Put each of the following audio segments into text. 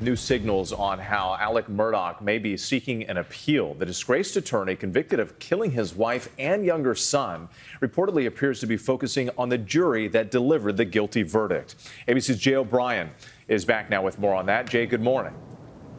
New signals on how Alex Murdaugh may be seeking an appeal. The disgraced attorney convicted of killing his wife and younger son reportedly appears to be focusing on the jury that delivered the guilty verdict. ABC's Jay O'Brien is back now with more on that. Jay, good morning.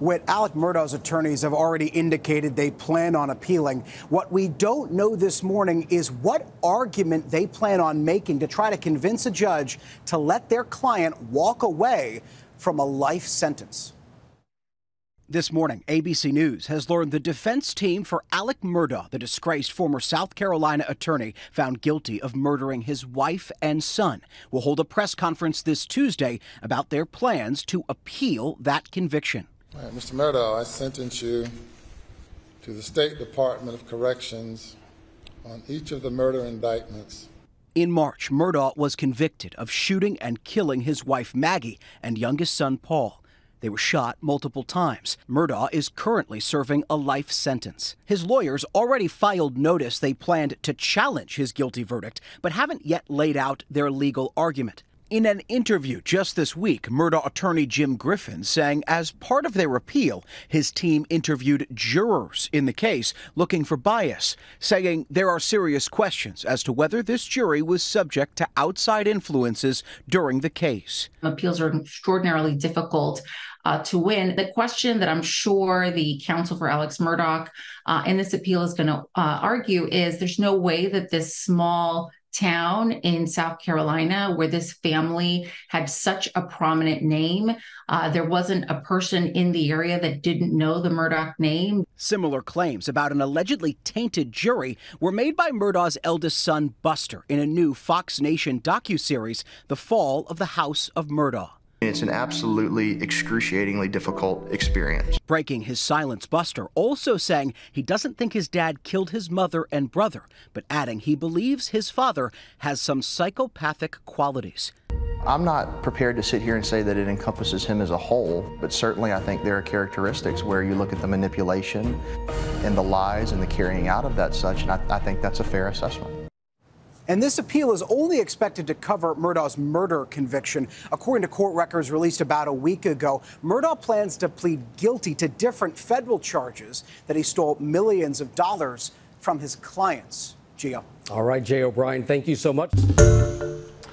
Whit, Alex Murdaugh's attorneys have already indicated they plan on appealing. What we don't know this morning is what argument they plan on making to try to convince a judge to let their client walk away from a life sentence. This morning, ABC News has learned the defense team for Alex Murdaugh, the disgraced former South Carolina attorney found guilty of murdering his wife and son, will hold a press conference this Tuesday about their plans to appeal that conviction. Mr. Murdaugh, I sentence you to the State Department of Corrections on each of the murder indictments in March, Murdaugh was convicted of shooting and killing his wife Maggie and youngest son Paul. They were shot multiple times. Murdaugh is currently serving a life sentence. His lawyers already filed notice they planned to challenge his guilty verdict, but haven't yet laid out their legal argument. In an interview just this week, Murdaugh attorney Jim Griffin saying as part of their appeal, his team interviewed jurors in the case looking for bias, saying there are serious questions as to whether this jury was subject to outside influences during the case. Appeals are extraordinarily difficult uh, to win. The question that I'm sure the counsel for Alex Murdaugh uh, in this appeal is going to uh, argue is there's no way that this small town in South Carolina where this family had such a prominent name. Uh, there wasn't a person in the area that didn't know the Murdaugh name. Similar claims about an allegedly tainted jury were made by Murdaugh's eldest son, Buster, in a new Fox Nation docuseries, The Fall of the House of Murdaugh. It's an absolutely excruciatingly difficult experience. Breaking his silence, Buster also saying he doesn't think his dad killed his mother and brother, but adding he believes his father has some psychopathic qualities. I'm not prepared to sit here and say that it encompasses him as a whole, but certainly I think there are characteristics where you look at the manipulation and the lies and the carrying out of that such, and I, I think that's a fair assessment. And this appeal is only expected to cover Murdaugh's murder conviction. According to court records released about a week ago, Murdaugh plans to plead guilty to different federal charges that he stole millions of dollars from his clients. Gio. All right, Jay O'Brien, thank you so much.